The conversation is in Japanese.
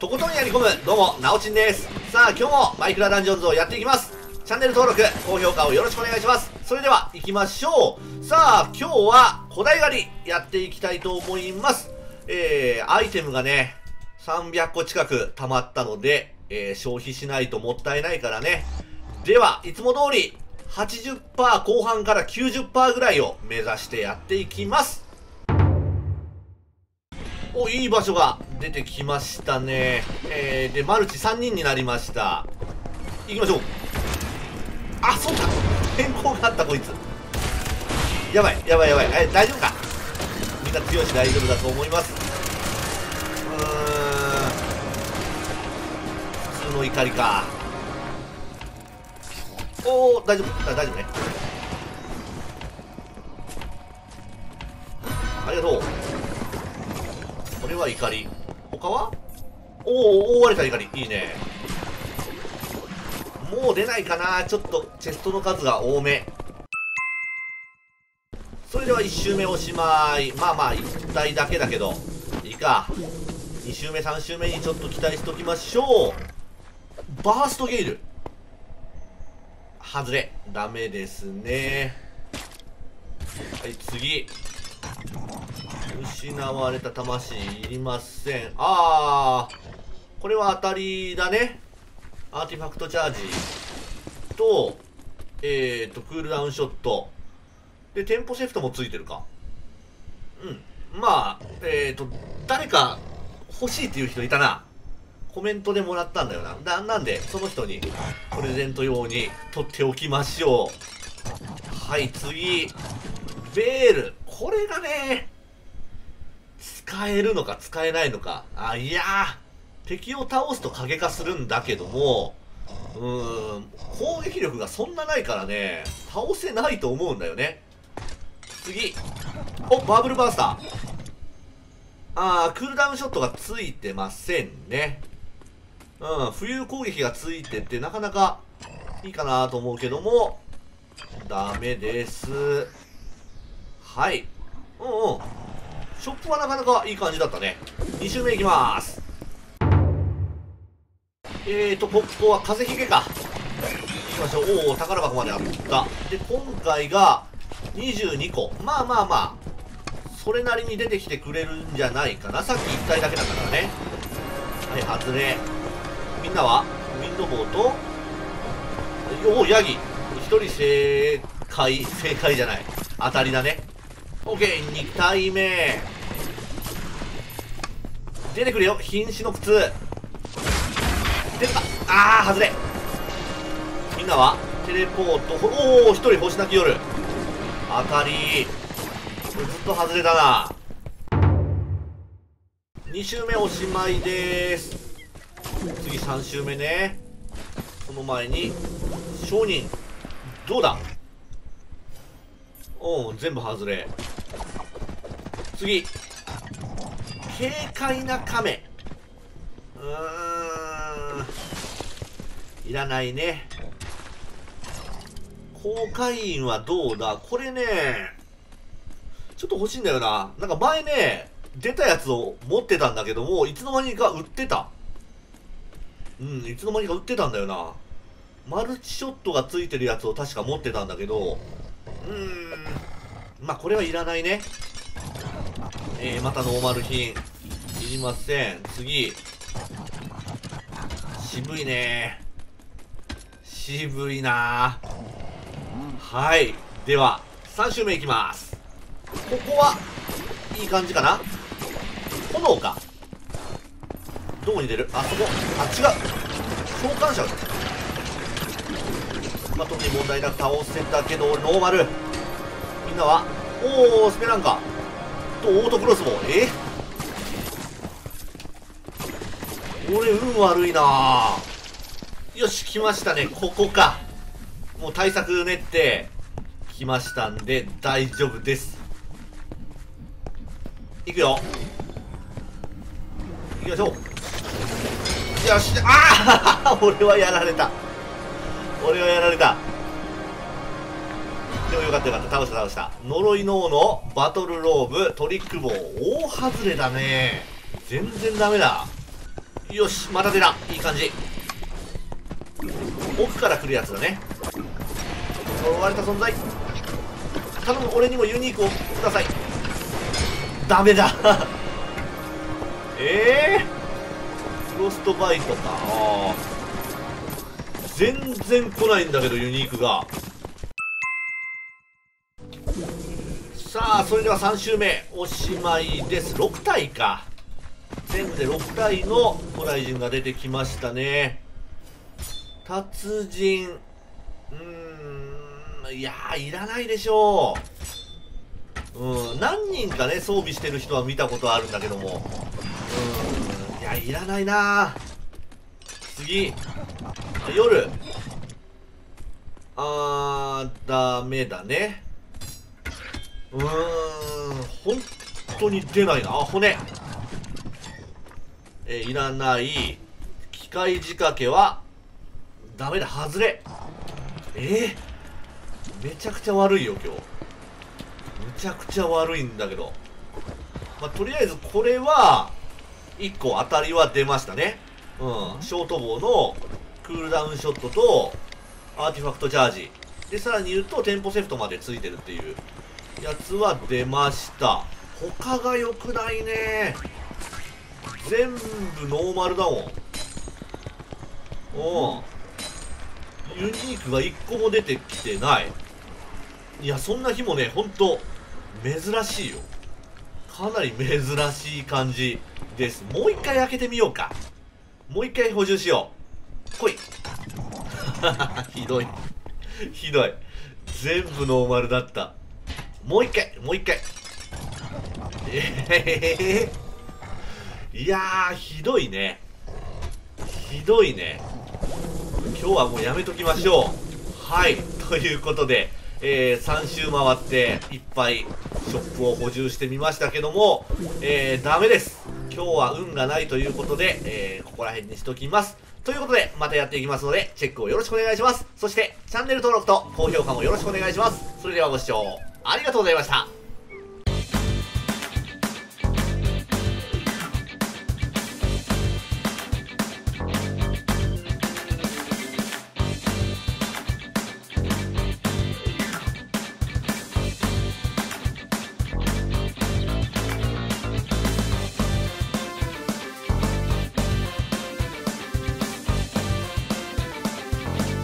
とことんやり込む。どうもなおちんです。さあ今日もマイクラダンジョンズをやっていきます。チャンネル登録高評価をよろしくお願いします。それでは行きましょう。さあ今日は古代狩りやっていきたいと思います。えー、アイテムがね300個近く溜まったので、えー、消費しないともったいないからね。ではいつも通り80%後半から90%ぐらいを目指してやっていきます。お、いい場所が。出てきましたね。えー、で、マルチ3人になりました。行きましょう。あ、そうか。変更があった、こいつ。やばい、やばい、やばい。え、大丈夫か？みんな強いし大丈夫だと思います。うーん。普通の怒りか。おー、大丈夫。大丈夫ね。ありがとう。これは怒り。他は？おお、大割れた怒り。いいね。もう出ないかなちょっと、チェストの数が多め。それでは1周目おしまい。まあまあ、1体だけだけど。いいか。2周目、3周目にちょっと期待しときましょう。バーストゲイル。外れ。ダメですね。はい、次。失われた魂いりません。ああ、これは当たりだね。アーティファクトチャージと、えっ、ー、と、クールダウンショット。で、テンポシェフトもついてるか。うん。まあ、えっ、ー、と、誰か欲しいっていう人いたな。コメントでもらったんだよな。な、なんで、その人にプレゼント用に取っておきましょう。はい、次。ベール。これがね、使えるのか使えないのか。あ、いや敵を倒すと影化するんだけども、うーん、攻撃力がそんなないからね、倒せないと思うんだよね。次。お、バブルバースター。あー、クールダウンショットがついてませんね。うん、浮遊攻撃がついてて、なかなかいいかなと思うけども、ダメです。はい。うんうん。ショップはなかなかいい感じだったね。2周目いきまーす。えーと、ここは風邪ひげか。いきましょう。おお、宝箱まであった。で、今回が22個。まあまあまあ、それなりに出てきてくれるんじゃないかな。さっき1体だけだったからね。はい、外れ。みんなは？ウィンドボーと、おお、ヤギ。1人正解、正解じゃない。当たりだね。オッケー2体目出てくるよ瀕死の靴。出た。ああ外れ。みんなはテレポートおお1人星泣き夜。当たり。これずっと外れたな。2周目おしまいでーす。次3周目ね。その前に商人。どうだ？う全部外れ。次。軽快な亀。うーん。いらないね。公開員はどうだ？これねちょっと欲しいんだよな。なんか前ね出たやつを持ってたんだけどもいつの間にか売ってた。うんいつの間にか売ってたんだよな。マルチショットがついてるやつを確か持ってたんだけどうーんまあこれはいらないねえー、またノーマル品。いりません。次。渋いね渋いなはい。では、3周目いきます。ここは、いい感じかな？炎か。どこに出る？あそこ。あ、違う。召喚者まあ、特に問題なく倒せたけど、俺ノーマル。みんなは、おー、スペランカ。とオートクロスボウえ俺運悪いな。よし来ましたね。ここか。もう対策練って。来ましたんで大丈夫です。いくよ。いきましょう。よしああ 俺はやられた。俺はやられた。でもよかったよかった。倒した倒した。呪いの王のバトルローブトリック棒大外れだね。全然ダメだ。よしまた出た。いい感じ。奥から来るやつだね。呪われた存在。頼む俺にもユニークをください。ダメだ。え えー、フロストバイトか。あ全然来ないんだけどユニークが。さあそれでは3周目。おしまいです。6体か。全部で6体の古代人が出てきましたね。達人。うーんいやいらないでしょう。うん何人かね装備してる人は見たことあるんだけども。うんいやいらないな。次。夜。あーダメだね。うーん本当に出ないな。あ骨。えいらない。機械仕掛けはダメだ。外れ。えー、めちゃくちゃ悪いよ今日。むちゃくちゃ悪いんだけど。まあ、とりあえずこれは1個当たりは出ましたね。うん。ショートボウのクールダウンショットとアーティファクトチャージ。でさらに言うとテンポセフトまでついてるっていうやつは出ました。他が良くないね。全部ノーマルだもん。う。んユニークが1個も出てきてない。いやそんな日もねほんと珍しいよ。かなり珍しい感じです。もう一回開けてみようか。もう一回補充しよう。来い。ひどい。ひどい。全部ノーマルだった。もう一回。もう一回。ええー、いやーひどいね。ひどいね。今日はもうやめときましょう。はい。ということでえー、3周回っていっぱいショップを補充してみましたけども、えー、ダメです。今日は運がないということで、えー、ここら辺にしときます。ということでまたやっていきますのでチェックをよろしくお願いします。そしてチャンネル登録と高評価もよろしくお願いします。それではご視聴ありがとうございました。